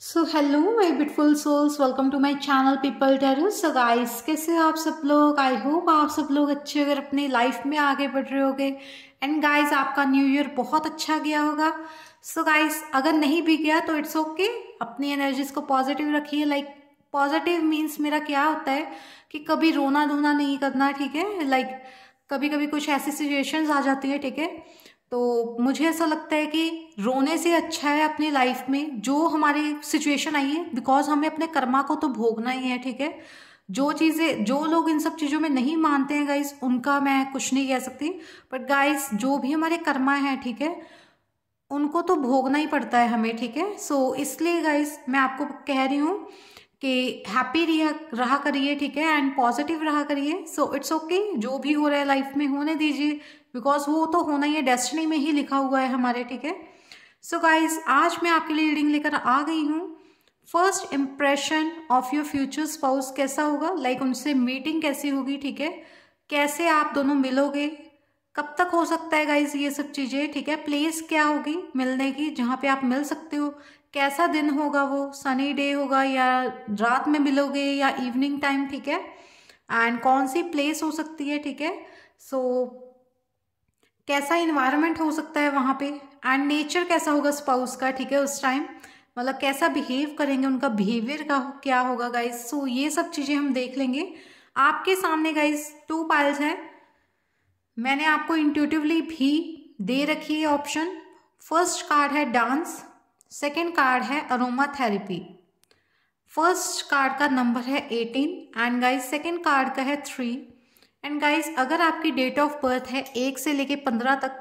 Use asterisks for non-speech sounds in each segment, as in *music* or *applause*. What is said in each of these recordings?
So hello my beautiful souls welcome to my channel People Tarot so guys कैसे हो आप सब लोग? आई होप आप सब लोग अच्छे अगर अपनी लाइफ में आगे बढ़ रहे होगे। एंड गाइस आपका न्यू ईयर बहुत अच्छा गया होगा। सो so गाइस अगर नहीं भी गया तो इट्स ओके okay, अपनी एनर्जीज को पॉजिटिव रखिए। लाइक पॉजिटिव मीन्स मेरा क्या होता है कि कभी रोना धोना नहीं करना ठीक है? लाइक like, कभी कभी कुछ ऐसी सिचुएशंस आ जाती है ठीक है? तो मुझे ऐसा लगता है कि रोने से अच्छा है अपनी लाइफ में, जो हमारी सिचुएशन आई है बिकॉज़ हमें अपने कर्मा को तो भोगना ही है, ठीक है? जो चीज़ें, जो लोग इन सब चीज़ों में नहीं मानते हैं गाइस उनका मैं कुछ नहीं कह सकती। बट गाइस जो भी हमारे कर्मा है, ठीक है, उनको तो भोगना ही पड़ता है हमें, ठीक है? सो इसलिए गाइस मैं आपको कह रही हूँ कि हैप्पी रहा रहा करिए, ठीक है? एंड पॉजिटिव रहा करिए। सो इट्स ओके जो भी हो रहा है लाइफ में, होने दीजिए। बिकॉज़ वो तो होना ही है डेस्टिनी में ही लिखा हुआ है हमारे ठीक है? सो गाइज़ आज मैं आपके लिए रीडिंग लेकर आ गई हूँ। First impression of your future spouse कैसा होगा? लाइक like उनसे मीटिंग कैसी होगी ठीक है? कैसे आप दोनों मिलोगे? कब तक हो सकता है गाइज़ ये सब चीज़ें ठीक है? प्लेस क्या होगी मिलने की जहाँ पे आप मिल सकते हो? कैसा दिन होगा वो? सनी डे होगा या रात में मिलोगे या इवनिंग टाइम ठीक है? एंड कौन सी प्लेस हो सकती है ठीक है? सो so, कैसा इन्वायरमेंट हो सकता है वहाँ पे? एंड नेचर कैसा होगा स्पाउस का ठीक है उस टाइम मतलब कैसा बिहेव करेंगे उनका बिहेवियर का क्या होगा गाइज़ सो so, ये सब चीज़ें हम देख लेंगे। आपके सामने गाइज़ टू पाइल्स हैं। मैंने आपको इंट्यूटिवली भी दे रखी है ऑप्शन फ़र्स्ट कार्ड है डांस सेकेंड कार्ड है अरोमा थेरेपी फ़र्स्ट कार्ड का नंबर है eighteen and guys second card का है थ्री एंड गाइस अगर आपकी डेट ऑफ़ बर्थ है एक से लेके पंद्रह तक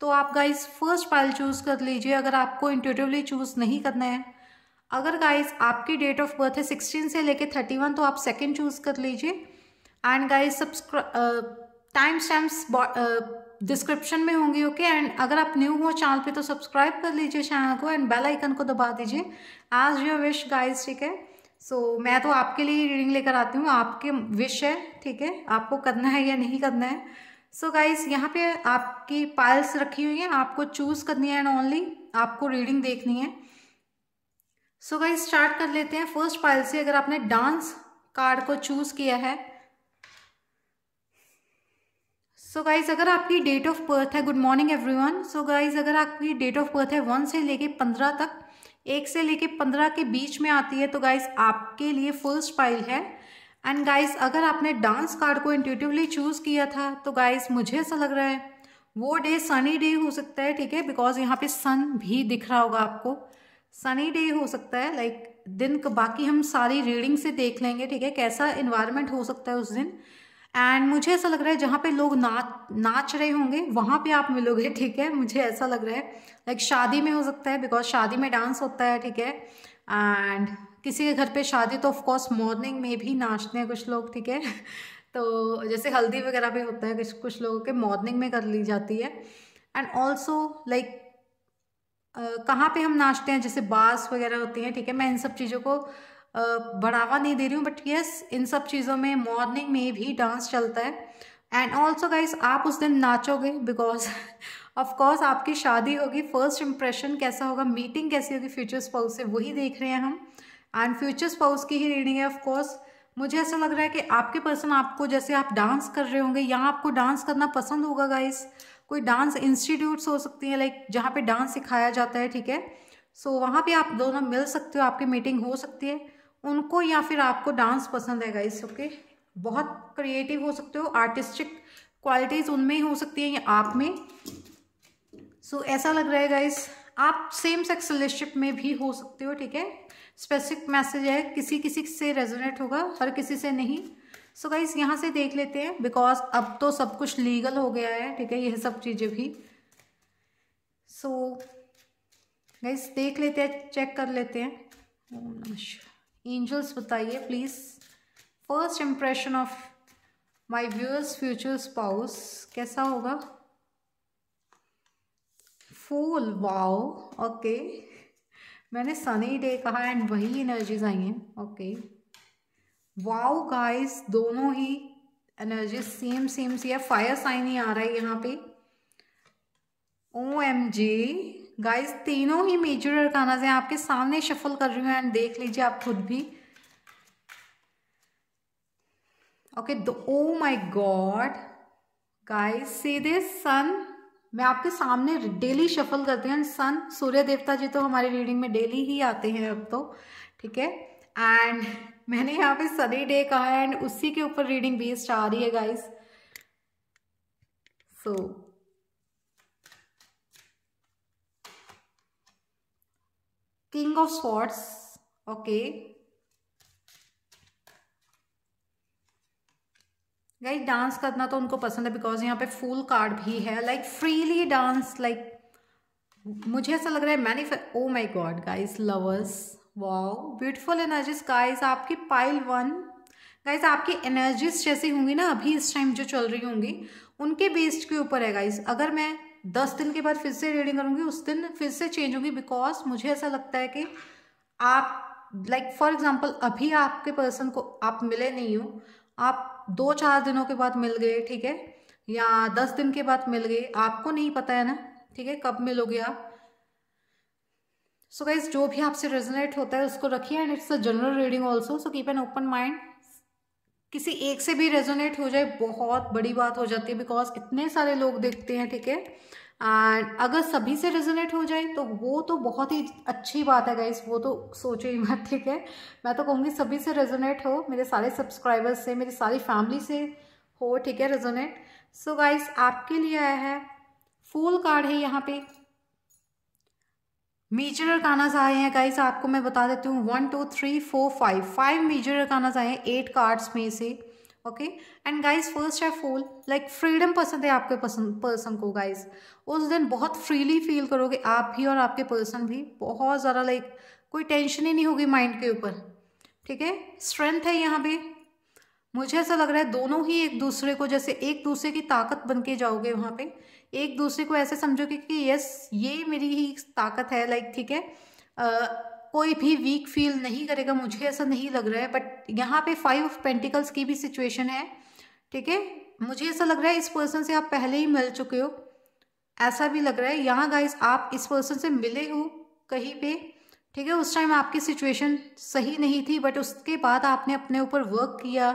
तो आप गाइस फ़र्स्ट फ़ाइल चूज़ कर लीजिए अगर आपको इंट्यूटिवली चूज़ नहीं करना है। अगर गाइस आपकी डेट ऑफ़ बर्थ है सिक्सटीन से लेके थर्टी वन तो आप सेकेंड चूज़ कर लीजिए। And guys subscribe timestamps description में होंगी ओके एंड अगर आप न्यू हो चैनल पे तो सब्सक्राइब कर लीजिए चैनल को एंड बेल आइकन को दबा दीजिए। एज योर विश गाइस ठीक है? सो so, मैं तो आपके लिए रीडिंग लेकर आती हूँ। आपके विश है ठीक है? आपको करना है या नहीं करना है। सो so गाइस यहाँ पे आपकी पाइल्स रखी हुई हैं। आपको चूज़ करनी है एंड ओनली आपको रीडिंग देखनी है। सो गाइस स्टार्ट कर लेते हैं। फ़र्स्ट पाइल से अगर आपने डांस कार्ड को चूज़ किया है। सो so गाइज़ अगर आपकी डेट ऑफ़ बर्थ है good morning everyone so guys अगर आपकी डेट ऑफ़ बर्थ है वन से लेके पंद्रह तक एक से लेके पंद्रह के बीच में आती है तो गाइस आपके लिए फुल पाइल है। एंड गाइस अगर आपने डांस कार्ड को इंट्यूटिवली चूज़ किया था तो गाइस मुझे ऐसा लग रहा है वो डे सनी डे हो सकता है ठीक है? बिकॉज़ यहाँ पे सन भी दिख रहा होगा आपको। सनी डे हो सकता है लाइक like, दिन बाकी हम सारी रीडिंग से देख लेंगे ठीक है? कैसा इन्वायरमेंट हो सकता है उस दिन। एंड मुझे ऐसा लग रहा है जहाँ पे लोग नाच नाच रहे होंगे, वहाँ पे आप मिलोगे, ठीक है? मुझे ऐसा लग रहा है। लाइक like शादी में हो सकता है बिकॉज़ शादी में डांस होता है, ठीक है? एंड किसी के घर पे शादी तो ऑफकोर्स मॉर्निंग में भी नाचते हैं कुछ लोग, ठीक है? *laughs* तो जैसे हल्दी वगैरह भी होता है कुछ कुछ लोगों के मॉर्निंग में कर ली जाती है। एंड ऑल्सो लाइक कहाँ पे हम नाचते हैं? जैसे बास वगैरह होती हैं, ठीक है? मैं इन सब चीज़ों को बढ़ावा नहीं दे रही हूँ बट यस इन सब चीज़ों में मॉर्निंग में भी डांस चलता है। एंड ऑल्सो गाइज़ आप उस दिन नाचोगे बिकॉज़ ऑफकोर्स *laughs* आपकी शादी होगी। फ़र्स्ट इम्प्रेशन कैसा होगा? मीटिंग कैसी होगी फ्यूचर स्पाउस से? वही देख रहे हैं हम। एंड फ्यूचर स्पाउस की ही रीडिंग है ऑफकोर्स मुझे ऐसा लग रहा है कि आपके पर्सन आपको जैसे आप डांस कर रहे होंगे यहाँ आपको डांस करना पसंद होगा गाइस कोई डांस इंस्टीट्यूट्स हो सकती हैं लाइक जहाँ पे डांस सिखाया जाता है ठीक है? सो so, वहाँ पे आप दोनों मिल सकते हो आपकी मीटिंग हो सकती है। उनको या फिर आपको डांस पसंद है गाइस ओके बहुत क्रिएटिव हो सकते हो आर्टिस्टिक क्वालिटीज़ उनमें ही हो सकती है या आप में। सो so, ऐसा लग रहा है गाइस आप सेम सेक्स रिलेशनशिप में भी हो सकते हो ठीक है? स्पेसिफिक मैसेज है किसी किसी से रेजोनेट होगा हर किसी से नहीं। सो गाइस यहाँ से देख लेते हैं बिकॉज़ अब तो सब कुछ लीगल हो गया है ठीक है यह सब चीज़ें भी। सो so, गाइस देख लेते हैं चेक कर लेते हैं। ओम नमस्कार एंजल्स बताइए please first impression of my viewers future spouse कैसा होगा? फूल वाओ ओके मैंने सनी डे कहा एंड वही एनर्जीज आई हैं ओके वाओ गाइस दोनों ही एनर्जी सेम सेम सी है फायर साइन ही आ रहा है यहाँ पे. ओ एम जी गाइस तीनों ही मेजर अरकाना हैं। आपके सामने शफल कर रही हूँ एंड देख लीजिए आप खुद भी। Okay oh my god guys see this sun मैं आपके सामने डेली शफल करती हूँ एंड सन सूर्य देवता जी तो हमारी रीडिंग में डेली ही आते हैं अब तो। ठीक है? एंड मैंने यहाँ पे सनी डे कहा है एंड उसी के ऊपर रीडिंग बेस्ड आ रही है guys so king of swords okay guys dance करना तो उनको पसंद है बिकॉज़ यहाँ पे फुल कार्ड भी है। लाइक फ्रीली डांस लाइक मुझे ऐसा लग रहा है many oh my god guys lovers wow beautiful energies guys आपकी पाइल वन गाइस आपकी एनर्जीज जैसी होंगी ना अभी इस टाइम जो चल रही होंगी, उनके बेस्ड के ऊपर है गाइस अगर मैं दस दिन के बाद फिर से रीडिंग करूँगी, उस दिन फिर से चेंज होगी बिकॉज़ मुझे ऐसा लगता है कि आप लाइक फॉर एग्ज़ाम्पल अभी आपके पर्सन को आप मिले नहीं हो, आप दो चार दिनों के बाद मिल गए, ठीक है? या दस दिन के बाद मिल गए, आपको नहीं पता है ना, ठीक है? कब मिलोगे आप? सो गाइज़ जो भी आपसे रेजोनेट होता है, उसको रखिए and it's a general reading also so keep an open mind किसी एक से भी रेजोनेट हो जाए, बहुत बड़ी बात हो जाती है बिकॉज़ इतने सारे लोग देखते हैं, ठीक है? एंड अगर सभी से रेजोनेट हो जाए तो वो तो बहुत ही अच्छी बात है गाइस वो तो सोचो ही मत, ठीक है? मैं तो कहूँगी सभी से रेजोनेट हो, मेरे सारे सब्सक्राइबर्स से, मेरी सारी फैमिली से हो, ठीक है रेजोनेट सो गाइस आपके लिए आया है फूल कार्ड है यहाँ पे। मेजर अरकानाज आए हैं गाइस आपको मैं बता देती हूँ। One two three four five five major arcanas आए हैं एट कार्ड्स में से ओके एंड गाइस फ़र्स्ट है फुल लाइक फ्रीडम पसंद है आपके पसंद पर्सन को गाइस उस दिन बहुत फ्रीली फील करोगे आप भी और आपके पर्सन भी। बहुत ज़्यादा लाइक कोई टेंशन ही नहीं होगी माइंड के ऊपर, ठीक है? स्ट्रेंथ है यहाँ पे। मुझे ऐसा लग रहा है दोनों ही एक दूसरे को, जैसे एक दूसरे की ताकत बन के जाओगे वहाँ पे। एक दूसरे को ऐसे समझोगे कि यस ये मेरी ही ताकत है लाइक ठीक है? कोई भी वीक फील नहीं करेगा, मुझे ऐसा नहीं लग रहा है बट यहाँ पे फाइव ऑफ़ पेंटिकल्स की भी सिचुएशन है, ठीक है? मुझे ऐसा लग रहा है इस पर्सन से आप पहले ही मिल चुके हो, ऐसा भी लग रहा है। यहाँ गाइस आप इस पर्सन से मिले हो कहीं पे, ठीक है? उस टाइम आपकी सिचुएशन सही नहीं थी बट उसके बाद आपने अपने ऊपर वर्क किया,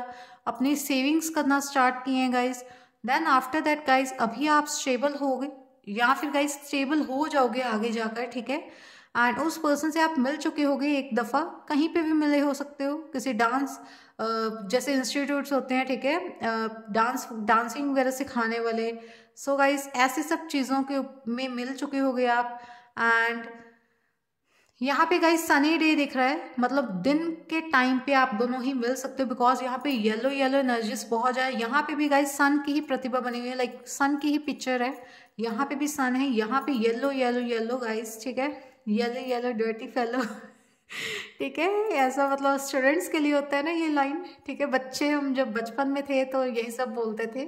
अपनी सेविंग्स करना स्टार्ट किए हैं guys then after that guys अभी आप स्टेबल हो गए या फिर गाइज़ स्टेबल हो जाओगे आगे जाकर, ठीक है? एंड उस पर्सन से आप मिल चुके होगे एक दफ़ा, कहीं पे भी मिले हो सकते हो, किसी डांस जैसे इंस्टीट्यूट्स होते हैं, ठीक है? डांस डांसिंग वगैरह सिखाने वाले। सो so गाइज़ ऐसे सब चीज़ों के में मिल चुके होगे आप। एंड यहाँ पे गाइस सनी डे दिख रहा है। मतलब दिन के टाइम पे आप दोनों ही मिल सकते हो बिकॉज़ यहाँ पे येलो येलो एनर्जीज बहुत जाए यहाँ पे भी गाइस सन की ही प्रतिभा बनी हुई है। लाइक सन की ही पिक्चर है। यहाँ पे भी सन है। यहाँ पे येलो येलो येलो गाइस ठीक है? येलो येलो डर्टी फेलो ठीक है? ऐसा मतलब स्टूडेंट्स के लिए होता है ना ये लाइन ठीक है? बच्चे हम जब बचपन में थे तो यही सब बोलते थे।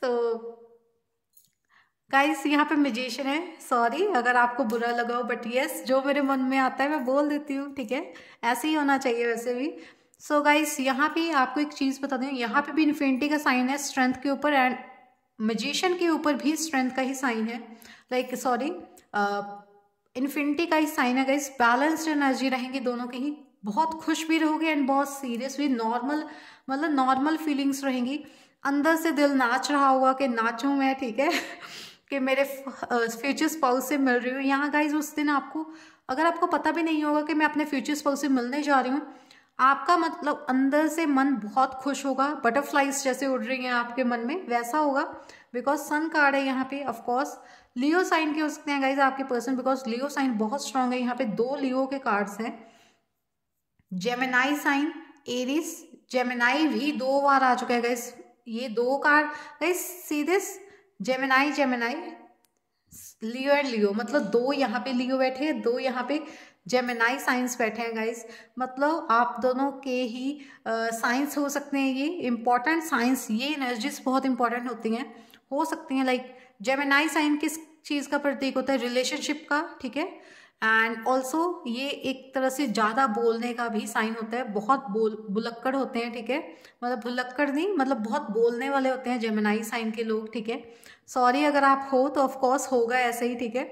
सो so, गाइस यहाँ पे मजिशियन है. सॉरी अगर आपको बुरा लगा हो बट यस जो मेरे मन में आता है, मैं बोल देती हूँ, ठीक है? ऐसे ही होना चाहिए वैसे भी. सो गाइस यहाँ पे आपको एक चीज़ बता दूँ. यहाँ पे भी इन्फिनिटी का साइन है स्ट्रेंथ के ऊपर एंड मजिशियन के ऊपर भी स्ट्रेंथ का ही साइन है. लाइक सॉरी इन्फिनिटी का ही साइन है गाइस बैलेंस्ड एनर्जी रहेंगी दोनों की ही. बहुत खुश भी रहोगे एंड बहुत सीरियस भी. नॉर्मल मतलब नॉर्मल फीलिंग्स रहेंगी. अंदर से दिल नाच रहा होगा कि नाचूं मैं, ठीक है? कि मेरे फ्यूचर स्पाउस से मिल रही हूँ। यहाँ गाइज़ उस दिन आपको, अगर आपको पता भी नहीं होगा कि मैं अपने फ्यूचर स्पाउस से मिलने जा रही हूँ, आपका मतलब अंदर से मन बहुत खुश होगा। बटरफ्लाइज जैसे उड़ रही हैं आपके मन में, वैसा होगा। बिकॉज़ सन कार्ड है यहाँ पे ऑफकोर्स लियो साइन के हो सकते हैं गाइज़ आपके पर्सन बिकॉज़ लियो साइन बहुत स्ट्रांग है। यहाँ पे दो लियो के कार्ड्स हैं। जेमेनाई साइन एरिस जेमेनाई भी दो बार आ चुका है गाइज़ ये दो card guys see this Gemini Gemini Leo and Leo मतलब दो यहाँ पे लियो बैठे हैं, दो यहाँ पे जेमिनाई साइंस बैठे हैं गाइस मतलब आप दोनों के ही साइंस हो सकते हैं ये इंपॉर्टेंट साइंस ये एनर्जीज बहुत इंपॉर्टेंट होती हैं. हो सकती हैं लाइक जेमिनाई साइन किस चीज़ का प्रतीक होता है? रिलेशनशिप का, ठीक है? एंड ऑल्सो ये एक तरह से ज़्यादा बोलने का भी साइन होता है। बहुत बोल, बुलक्कड़ होते हैं, ठीक है? मतलब बुलक्कड़ नहीं मतलब बहुत बोलने वाले होते हैं जेमिनाई साइन के लोग, ठीक है? सॉरी अगर आप हो तो ऑफकोर्स होगा ऐसे ही, ठीक है?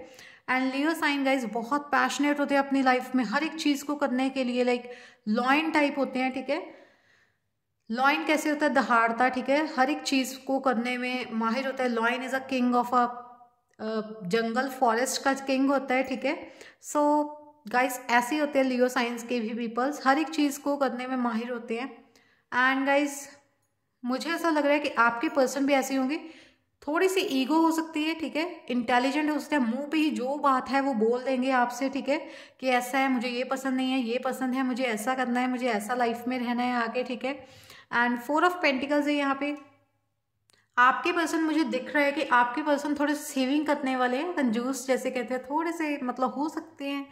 एंड लियो साइन गाइज़ बहुत पैशनेट होते हैं अपनी लाइफ में। हर एक चीज़ को करने के लिए लाइक लॉइन टाइप होते हैं, ठीक है? लॉइन कैसे होता है? दहाड़ता, ठीक है? हर एक चीज़ को करने में माहिर होता है। Lion is a king of a jungle forest का किंग होता है, ठीक है? सो गाइस ऐसे होते हैं लियो साइंस के भी पीपल्स हर एक चीज़ को करने में माहिर होते हैं। एंड गाइस मुझे ऐसा लग रहा है कि आपके पर्सन भी ऐसे होंगे। थोड़ी सी ईगो हो सकती है, ठीक है? इंटेलिजेंट हो सकता है। मुँह पे ही जो बात है, वो बोल देंगे आपसे, ठीक है? कि ऐसा है, मुझे ये पसंद नहीं है, ये पसंद है, मुझे ऐसा करना है, मुझे ऐसा लाइफ में रहना है आगे, ठीक है? एंड फोर ऑफ़ पेंटिकल्स है यहाँ पे। आपके पर्सन मुझे दिख रहा है कि आपके पर्सन थोड़े सेविंग करने वाले हैं, कंजूस जैसे कहते हैं, थोड़े से मतलब हो सकते हैं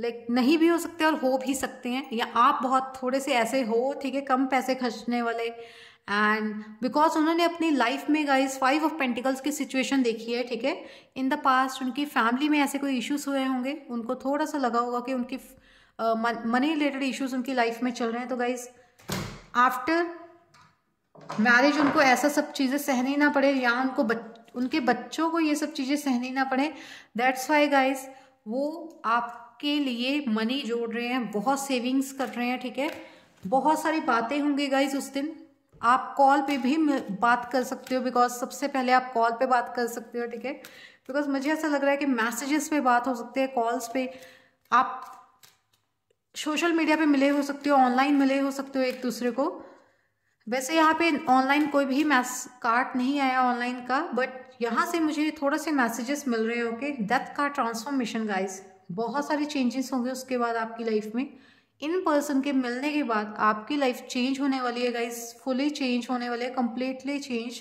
लाइक नहीं भी हो सकते और हो भी सकते हैं, या आप बहुत थोड़े से ऐसे हो, ठीक है, कम पैसे खर्चने वाले एंड बिकॉज़ उन्होंने अपनी लाइफ में गाइस फाइव ऑफ़ पेंटिकल्स की सिचुएशन देखी है, ठीक है इन द पास्ट उनकी फैमिली में ऐसे कोई इश्यूज़ हुए होंगे, उनको थोड़ा सा लगा होगा कि उनकी मनी रिलेटेड इश्यूज़ उनकी लाइफ में चल रहे हैं तो गाइज़ आफ्टर मैरिज उनको ऐसा सब चीज़ें सहनी ना पड़े या उनको बच, उनके बच्चों को ये सब चीज़ें सहनी ना पड़े। दैट्स वाई गाइज़ वो आपके लिए मनी जोड़ रहे हैं बहुत सेविंग्स कर रहे हैं ठीक है? बहुत सारी बातें होंगी गाइज़ उस दिन। आप कॉल पे भी बात कर सकते हो बिकॉज़ सबसे पहले आप कॉल पे बात कर सकते हो ठीक है? बिकॉज़ मुझे ऐसा लग रहा है कि मैसेजेस पे बात हो सकती है कॉल्स पे। आप सोशल मीडिया पे मिले हो सकते हो ऑनलाइन मिले हो सकते हो एक दूसरे को। वैसे यहाँ पे ऑनलाइन कोई भी मैस कार्ड नहीं आया ऑनलाइन का बट यहाँ से मुझे थोड़ा से मैसेजेस मिल रहे हो कि डेथ का ट्रांसफॉर्मेशन गाइस बहुत सारे चेंजेस होंगे उसके बाद आपकी लाइफ में। इन पर्सन के मिलने के बाद आपकी लाइफ चेंज होने वाली है गाइस फुली चेंज होने वाली है कम्प्लीटली चेंज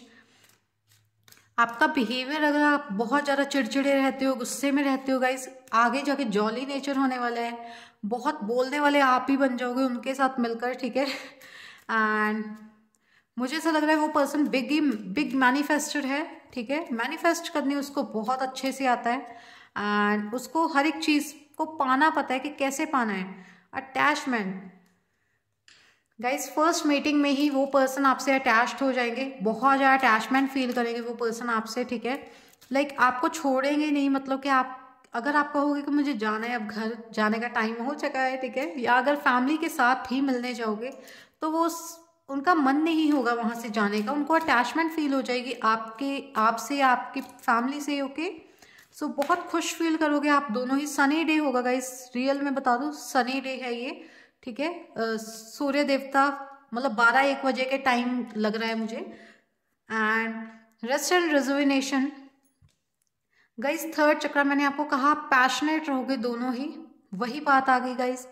आपका बिहेवियर अगर आप बहुत ज़्यादा चिड़चिड़े रहते हो, गुस्से में रहते हो गाइस आगे जाके जॉली नेचर होने वाला है। बहुत बोलने वाले आप ही बन जाओगे उनके साथ मिलकर, ठीक है? *laughs* एंड मुझे ऐसा लग रहा है वो पर्सन बिग ही बिग मैनिफेस्टर है ठीक है? मैनिफेस्ट करने उसको बहुत अच्छे से आता है। एंड उसको हर एक चीज़ को पाना पता है कि कैसे पाना है। अटैचमेंट गाइज़ फ़र्स्ट मीटिंग में ही वो पर्सन आपसे अटैच्ड हो जाएँगे। बहुत ज़्यादा अटैचमेंट फील करेंगे वो पर्सन आपसे ठीक है? लाइक like, आपको छोड़ेंगे नहीं मतलब कि आप अगर आप कहोगे कि मुझे जाना है अब घर जाने का टाइम हो चुका है ठीक है? या अगर फैमिली के साथ ही मिलने जाओगे तो वो उनका मन नहीं होगा वहाँ से जाने का उनको अटैचमेंट फील हो जाएगी आपके आपसे आपकी फैमिली से ओके सो so, बहुत खुश फील करोगे आप दोनों ही। सनी डे होगा गाइस रियल में बता दो सनी डे है ये ठीक है? सूर्य देवता मतलब बारह एक बजे के टाइम लग रहा है मुझे। And rest and rejuvenation guys third चक्र मैंने आपको कहा पैशनेट रहोगे दोनों ही। वही बात आ गई गाइस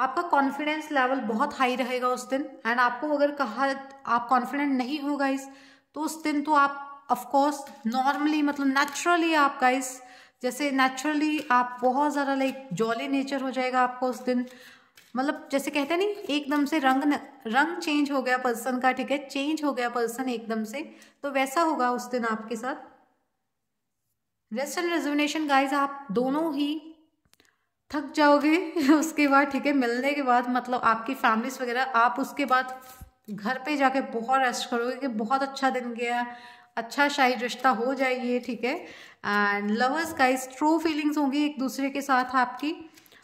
आपका कॉन्फिडेंस लेवल बहुत हाई रहेगा उस दिन। एंड आपको अगर कहा आप कॉन्फिडेंट नहीं हो गाइस तो उस दिन तो आप ऑफकोर्स नॉर्मली मतलब नेचुरली आप गाइस जैसे नेचुरली आप बहुत ज़्यादा लाइक जॉली नेचर हो जाएगा आपको उस दिन। मतलब जैसे कहते हैं नहीं एकदम से रंग न, रंग चेंज हो गया पर्सन का ठीक है? चेंज हो गया पर्सन एकदम से तो वैसा होगा उस दिन आपके साथ। रेस्ट एंड गाइज़ आप दोनों ही थक जाओगे, *laughs* उसके बाद, ठीक है, मिलने के बाद मतलब आपकी फैमिलीज़ वगैरह, आप उसके बाद घर पे जाके बहुत रेस्ट करोगे कि बहुत अच्छा दिन गया अच्छा शायद रिश्ता हो जाए ये ठीक है? And lovers guys true feelings होंगी एक दूसरे के साथ आपकी।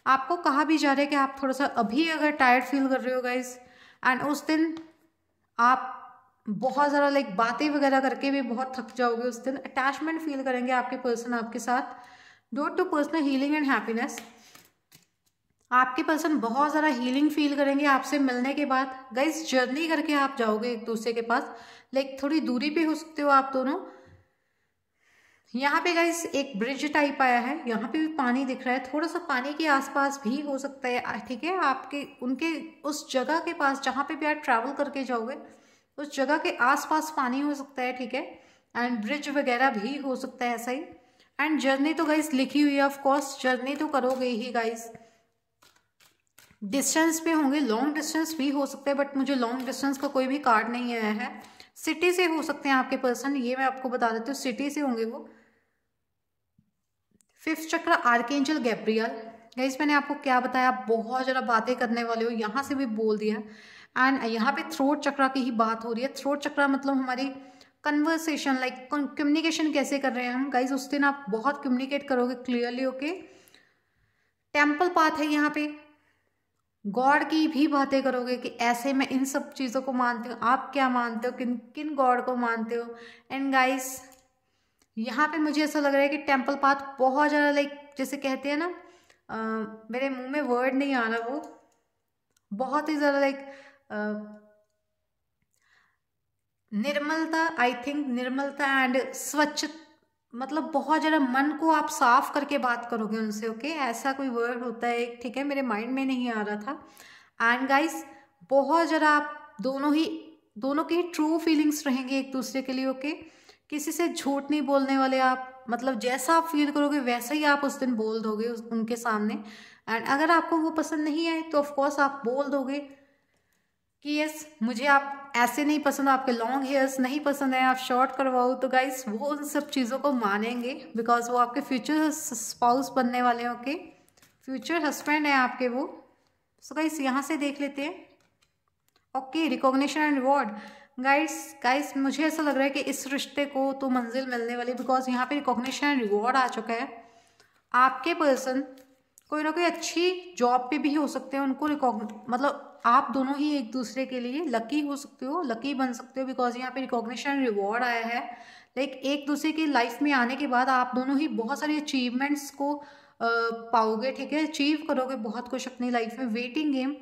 आपको कहा भी जा रहा है कि आप थोड़ा सा अभी अगर टायर्ड फील कर रहे हो गाइस एंड उस दिन आप बहुत ज़्यादा लाइक बातें वगैरह करके भी बहुत थक जाओगे उस दिन। अटैचमेंट फील करेंगे आपके पर्सन आपके साथ। Dot to personal healing and happiness आपके पर्सन बहुत ज़्यादा हीलिंग फील करेंगे आपसे मिलने के बाद। गाइज़ जर्नी करके आप जाओगे एक दूसरे के पास। लाइक थोड़ी दूरी पे हो सकते हो आप दोनों। यहाँ पे गाइस एक ब्रिज टाइप आया है। यहाँ पे भी पानी दिख रहा है। थोड़ा सा पानी के आसपास भी हो सकता है। ठीक है, आपके, उनके, उस जगह के पास, जहाँ पे भी आप ट्रैवल करके जाओगे, उस जगह के आसपास पानी हो सकता है, ठीक है? एंड ब्रिज वगैरह भी हो सकता है ऐसा ही। एंड जर्नी तो गाइज़ लिखी हुई है ऑफकोर्स जर्नी तो करोगे ही गाइस डिस्टेंस पे होंगे लॉन्ग डिस्टेंस भी हो सकता है बट मुझे लॉन्ग डिस्टेंस का कोई भी कार्ड नहीं आया है। सिटी से हो सकते हैं आपके पर्सन ये मैं आपको बता देती हूँ सिटी से होंगे वो। फिफ्थ चक्र आर्केंजल गैब्रियल गाइस मैंने आपको क्या बताया, आप बहुत ज़्यादा बातें करने वाले हो, यहाँ से भी बोल दिया। एंड यहाँ पे थ्रोट चक्रा की ही बात हो रही है। थ्रोट चक्र मतलब हमारी कन्वर्सेशन लाइक कम्युनिकेशन कैसे कर रहे हैं हम? गाइज़ उस दिन आप बहुत कम्युनिकेट करोगे क्लियरली ओके टेंपल पाथ है यहाँ पे। गॉड की भी बातें करोगे कि ऐसे मैं इन सब चीज़ों को मानती हूँ। आप क्या मानते हो? किन किन गॉड को मानते हो? एंड गाइस यहाँ पे मुझे ऐसा लग रहा है कि टेंपल पाथ बहुत ज़्यादा लाइक जैसे कहते हैं ना आ, मेरे मुँह में वर्ड नहीं आ रहा वो। बहुत ही ज़्यादा लाइक निर्मलता आई थिंक निर्मलता एंड स्वच्छ मतलब बहुत ज़्यादा मन को आप साफ़ करके बात करोगे उनसे, ओके okay? ऐसा कोई वर्ड होता है, ठीक है मेरे माइंड में नहीं आ रहा था एंड गाइस बहुत ज़्यादा आप दोनों ही, दोनों के ट्रू फीलिंग्स रहेंगे एक दूसरे के लिए, ओके okay? किसी से झूठ नहीं बोलने वाले आप मतलब जैसा आप फील करोगे, वैसा ही आप उस दिन बोल दोगे उनके सामने एंड अगर आपको वो पसंद नहीं आए तो ऑफकोर्स आप बोल दोगे कि यस मुझे आप ऐसे नहीं पसंद, आपके लॉन्ग हेयर्स नहीं पसंद है, आप शॉर्ट करवाओ तो गाइस वो उन सब चीज़ों को मानेंगे बिकॉज़ वो आपके फ्यूचर स्पाउस बनने वाले हैं ओके फ्यूचर हस्बैंड है आपके वो। सो गाइस यहाँ से देख लेते हैं। Okay recognition and reward guys guys मुझे ऐसा लग रहा है कि इस रिश्ते को तो मंजिल मिलने वाली बिकॉज़ यहाँ पे रिकॉग्निशन एंड रिवॉर्ड आ चुका है। आपके पर्सन कोई ना कोई अच्छी जॉब पे भी हो सकते हैं उनको रिकॉग्न मतलब आप दोनों ही एक दूसरे के लिए लकी हो सकते हो लकी बन सकते हो बिकॉज़ यहाँ पे रिकॉग्निशन रिवॉर्ड आया है। लाइक एक दूसरे की लाइफ में आने के बाद आप दोनों ही बहुत सारी अचीवमेंट्स को पाओगे, ठीक है? अचीव करोगे बहुत कुछ अपनी लाइफ में वेटिंग गेम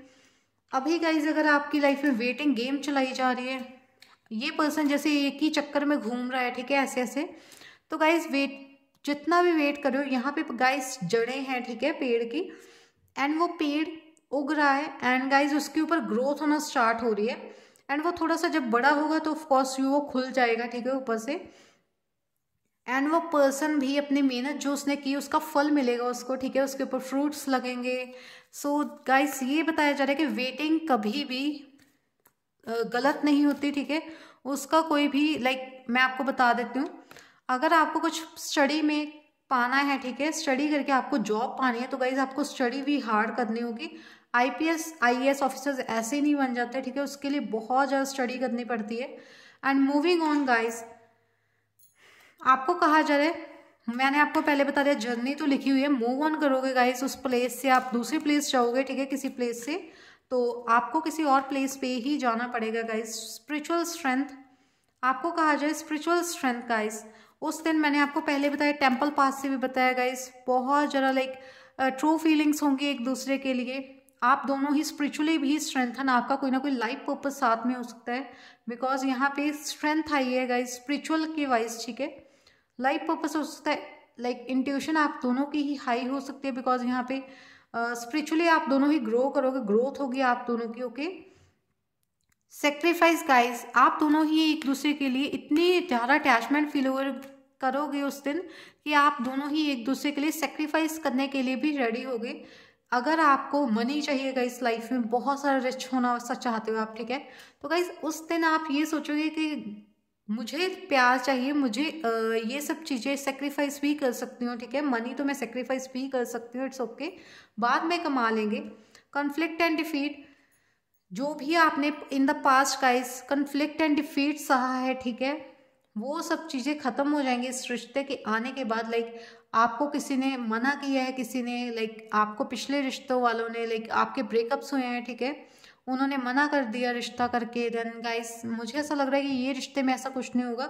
अभी गाइज़ अगर आपकी लाइफ में वेटिंग गेम चलाई जा रही है, ये पर्सन जैसे एक ही चक्कर में घूम रहा है, ठीक है? ऐसे ऐसे तो गाइज़ वेट जितना भी वेट करो यहाँ पे गाइस जड़ें हैं ठीक है पेड़ की एंड वो पेड़ उग रहा है एंड गाइज़ उसके ऊपर ग्रोथ होना स्टार्ट हो रही है एंड वो थोड़ा सा जब बड़ा होगा तो ऑफकोर्स यू वो खुल जाएगा ठीक है ऊपर से एंड वो पर्सन भी अपनी मेहनत जो उसने की उसका फल मिलेगा उसको ठीक है उसके ऊपर फ्रूट्स लगेंगे। सो so, गाइस ये बताया जा रहा है कि वेटिंग कभी भी गलत नहीं होती ठीक है उसका कोई भी लाइक like, मैं आपको बता देती हूँ अगर आपको कुछ स्टडी में पाना है, ठीक है? स्टडी करके आपको जॉब पानी है तो गाइज़ आपको स्टडी भी हार्ड करनी होगी। आईपीएस आईएएस ऑफिसर्स ऐसे नहीं बन जाते, ठीक है? उसके लिए बहुत ज़्यादा स्टडी करनी पड़ती है। एंड मूविंग ऑन गाइज़ आपको कहा जा रहा है, मैंने आपको पहले बता दिया जर्नी तो लिखी हुई है। मूव ऑन करोगे गाइज़ उस प्लेस से आप दूसरी प्लेस जाओगे, ठीक है? किसी प्लेस से तो आपको किसी और प्लेस पे ही जाना पड़ेगा गाइज़ स्पिरिचुअल स्ट्रेंथ आपको कहा जाए स्पिरिचुअल स्ट्रेंथ गाइज़ उस दिन मैंने आपको पहले बताया टेंपल पास से भी बताया गाइज़ बहुत ज़रा लाइक ट्रू फीलिंग्स होंगी एक दूसरे के लिए। आप दोनों ही स्पिरिचुअली भी स्ट्रेंथन आपका कोई ना कोई लाइफ पर्पज साथ में हो सकता है। बिकॉज़ यहाँ पे स्ट्रेंथ आई है गाइज़ स्पिरिचुअल के वाइज ठीक है? लाइफ पर्पज हो सकता है लाइक like, इंट्यूशन आप दोनों की ही हाई हो सकती है बिकॉज़ यहाँ पे स्पिरिचुअली uh, आप दोनों ही ग्रो करोगे ग्रोथ होगी आप दोनों की ओके सेक्रीफाइस गाइज़ आप दोनों ही एक दूसरे के लिए इतनी ज़्यादा अटैचमेंट फील करोगे उस दिन कि आप दोनों ही एक दूसरे के लिए सेक्रीफाइस करने के लिए भी रेडी होगे। अगर आपको मनी चाहिएगा इस लाइफ में, बहुत सारा रिच होना सच चाहते हो आप, ठीक है? तो गाइज़ उस दिन आप ये सोचोगे कि मुझे प्यार चाहिए, मुझे ये सब चीज़ें सेक्रीफाइस भी कर सकती हूँ, ठीक है? मनी तो मैं सेक्रीफाइस भी कर सकती हूँ इट्स ओके बाद में कमा लेंगे। कॉन्फ्लिक्ट एंड डिफीट जो भी आपने in the past guys conflict and defeat सहा है, ठीक है? वो सब चीज़ें ख़त्म हो जाएँगी इस रिश्ते के आने के बाद लाइक आपको किसी ने मना किया है, किसी ने लाइक आपको पिछले रिश्तों वालों ने लाइक आपके ब्रेकअप्स हुए हैं, ठीक है? उन्होंने मना कर दिया रिश्ता करके देन गाइस मुझे ऐसा लग रहा है कि ये रिश्ते में ऐसा कुछ नहीं होगा।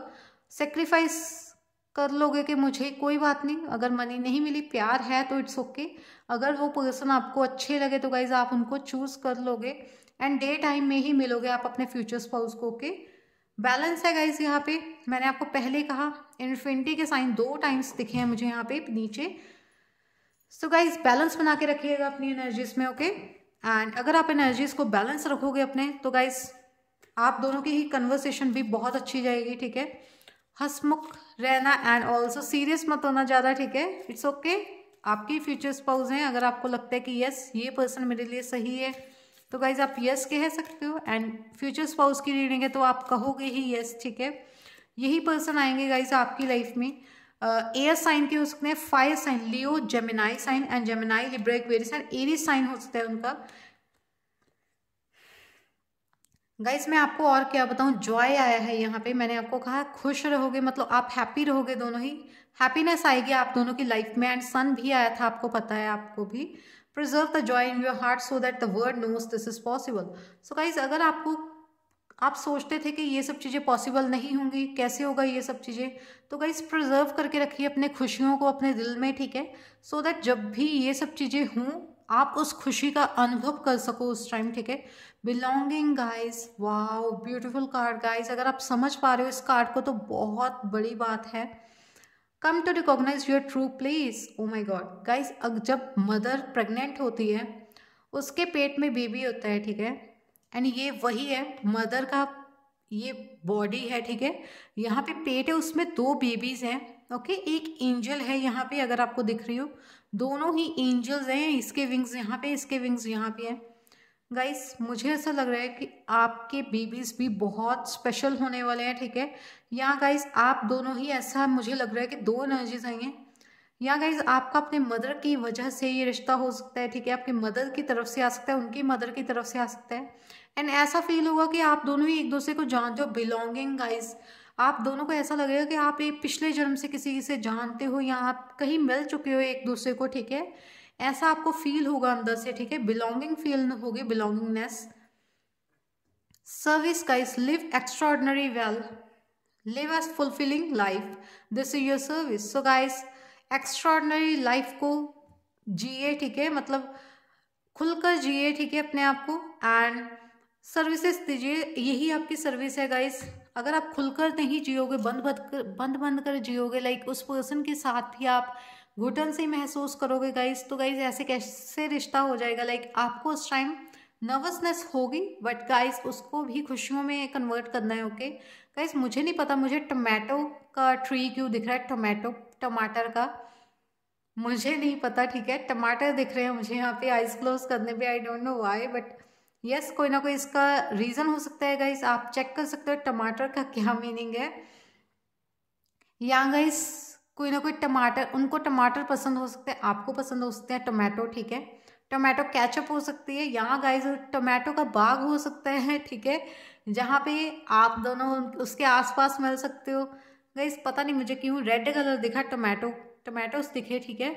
सेक्रीफाइस कर लोगे कि मुझे कोई बात नहीं। अगर मनी नहीं मिली, प्यार है तो इट्स ओके okay. अगर वो पर्सन आपको अच्छे लगे तो गाइज़ आप उनको चूज़ कर लोगे। एंड डे टाइम में ही मिलोगे आप अपने फ्यूचर स्पाउस को ओके बैलेंस है गाइज़ यहाँ पे। मैंने आपको पहले कहा इन्फिनिटी के साइन दो टाइम्स दिखे हैं मुझे यहाँ पे, नीचे। सो गाइज़ बैलेंस बना के रखिएगा अपनी एनर्जीज में ओके okay? एंड अगर आप एनर्जीज को बैलेंस रखोगे अपने तो गाइज़ आप दोनों की ही कन्वर्सेशन भी बहुत अच्छी जाएगी, ठीक है? हसमुख रहना एंड ऑल्सो सीरियस मत होना ज़्यादा, ठीक है? It's okay okay. आपकी फ्यूचर स्पाउस हैं। अगर आपको लगता है कि यस ये पर्सन मेरे लिए सही है तो गाइज़ आप यस कह सकते हो एंड फ्यूचर स्पाउस की रीडिंग है तो आप कहोगे ही यस ठीक है? यही पर्सन आएँगे गाइज़ आपकी लाइफ में। एयर साइन के हो सकते हैं fire sign Leo Gemini sign and Gemini Libra Vries and Aries sign हो सकता है उनका। गाइस मैं आपको और क्या बताऊँ जॉय आया है यहाँ पे। मैंने आपको कहा, खुश रहोगे मतलब आप हैप्पी रहोगे दोनों ही। हैप्पीनेस आएगी आप दोनों की लाइफ में एंड सन भी आया था, आपको पता है, आपको भी। Preserve the joy in your heart so that the world knows this is possible so guys अगर आपको, आप सोचते थे कि ये सब चीज़ें पॉसिबल नहीं होंगी, कैसे होगा ये सब चीज़ें तो गाइज़ प्रिजर्व करके रखिए अपने खुशियों को अपने दिल में, ठीक है? सो दैट जब भी ये सब चीज़ें हों, आप उस खुशी का अनुभव कर सको उस टाइम ठीक है? Belonging guys wow beautiful card guys अगर आप समझ पा रहे हो इस कार्ड को तो बहुत बड़ी बात है। Come to recognize your true place oh my god guys जब मदर प्रेग्नेंट होती है, उसके पेट में बेबी होता है, ठीक है? एंड ये वही है मदर का ये बॉडी है, ठीक है? यहाँ पे पेट है, उसमें दो बेबीज हैं ओके एक एंजल है यहाँ पे, अगर आपको दिख रही हो। दोनों ही एंजल्स हैं, इसके विंग्स यहाँ पे, इसके विंग्स यहाँ पे हैं। गाइस मुझे ऐसा लग रहा है कि आपके बेबीज भी बहुत स्पेशल होने वाले हैं, ठीक है? यहाँ गाइस आप दोनों ही ऐसा मुझे लग रहा है कि दो एनर्जीज आई हैं यहाँ गाइज़ आपका अपने मदर की वजह से ये रिश्ता हो सकता है, ठीक है? आपके मदर की तरफ़ से आ सकता है, उनकी मदर की तरफ़ से आ सकता है। एंड ऐसा फील होगा कि आप दोनों ही एक दूसरे को जानते हो बिलोंगिंग गाइज़ आप दोनों को ऐसा लगेगा कि आप एक पिछले जन्म से किसी से जानते हो या आप कहीं मिल चुके हो एक दूसरे को, ठीक है? ऐसा आपको फील होगा अंदर से, ठीक है? बिलोंगिंग फील होगी belongingness service guys live extraordinary well live as fulfilling life this is your service so guys extraordinary life को जिए, ठीक है? मतलब खुलकर जिए, ठीक है, अपने आप को. एंड सर्विसेज़ दीजिए, यही आपकी सर्विस है गाइस अगर आप खुलकर नहीं जियोगे, बंद बंद कर, बंद बंद कर जियोगे लाइक उस पर्सन के साथ ही आप घुटन से महसूस करोगे गाइस तो गाइस ऐसे कैसे रिश्ता हो जाएगा? लाइक आपको उस टाइम नर्वसनेस होगी बट गाइस उसको भी खुशियों में कन्वर्ट करना है ओके गाइस मुझे नहीं पता, मुझे टमाटो का ट्री क्यों दिख रहा है? टमाटो टमाटर का। मुझे नहीं पता, ठीक है? टमाटर दिख रहे हैं मुझे यहाँ पे आइस क्लोज करने पे I don't know why but yes कोई ना कोई इसका रीज़न हो सकता है गाइस आप चेक कर सकते हो, टमाटर का क्या मीनिंग है? या गाइस कोई ना कोई टमाटर, उनको टमाटर पसंद हो सकते हैं, आपको पसंद हो सकते हैं, टमाटो, ठीक है? टमाटो कैचअप हो सकती है, यहाँ गाइस टमाटो का बाग हो सकता है, ठीक है? जहाँ पे आप दोनों उसके आसपास मिल सकते हो। गाइस पता नहीं मुझे क्यों रेड कलर दिखा टमाटो। टमाटोस दिखे, ठीक है?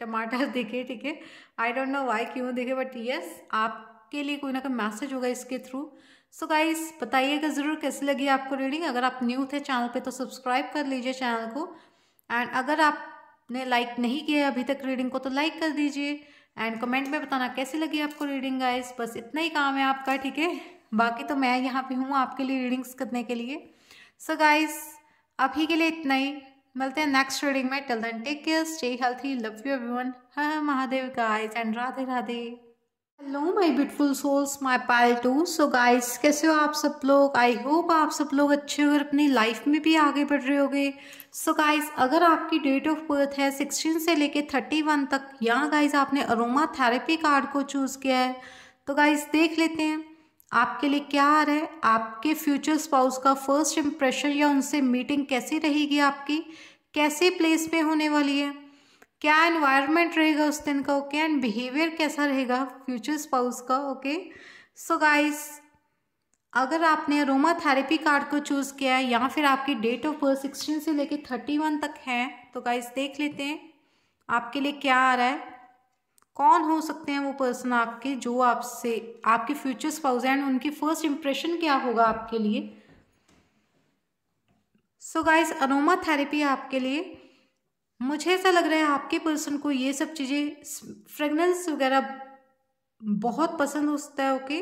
टमाटर *laughs* दिखे, ठीक है? आई डोंट नो वाई क्यों दिखे बट यस आपके लिए कोई ना कोई मैसेज होगा इसके थ्रू सो गाइस बताइएगा ज़रूर कैसी लगी आपको रीडिंग अगर आप न्यू थे चैनल पे तो सब्सक्राइब कर लीजिए चैनल को। एंड अगर आपने लाइक नहीं किया है अभी तक रीडिंग को तो लाइक कर दीजिए। एंड कमेंट में बताना कैसी लगी आपको रीडिंग गाइस बस इतना ही काम है आपका, ठीक है? बाकी तो मैं यहाँ पे हूँ आपके लिए रीडिंग्स करने के लिए। सो so गाइस अभी के लिए इतना ही। मिलते हैं नेक्स्ट रीडिंग में। Till then take care stay healthy love you everyone her Mahadev guys and Radhe Radhe. Hello my beautiful souls my Payal to so guys कैसे हो आप सब लोग? आई होप आप सब लोग अच्छे हो और अपनी लाइफ में भी आगे बढ़ रहे होगे। सो so गाइस अगर आपकी डेट ऑफ़ बर्थ है 16 से लेके 31 तक, यहाँ गाइस आपने अरोमा थेरेपी कार्ड को चूज़ किया है। तो गाइस देख लेते हैं, आपके लिए क्या आ रहा है? आपके फ्यूचर स्पाउस का फ़र्स्ट इम्प्रेशन या उनसे मीटिंग कैसी रहेगी आपकी? कैसे प्लेस में होने वाली है? क्या एनवायरनमेंट रहेगा उस दिन का? ओके एंड बिहेवियर कैसा रहेगा फ्यूचर स्पाउस का? ओके सो गाइस अगर आपने रोमा थेरेपी कार्ड को चूज़ किया है, या फिर आपकी डेट ऑफ़ बर्थ सिक्सटीन से लेकर थर्टी वन तक है तो गाइस देख लेते हैं, आपके लिए क्या आ रहा है? कौन हो सकते हैं वो पर्सन आपके, जो आपसे, आपके फ्यूचर स्पाउस एंड उनकी फ़र्स्ट इंप्रेशन क्या होगा आपके लिए? सो गाइस अरोमा थेरेपी आपके लिए, मुझे ऐसा लग रहा है आपके पर्सन को ये सब चीज़ें फ्रेगनेंस वगैरह बहुत पसंद होता है ओके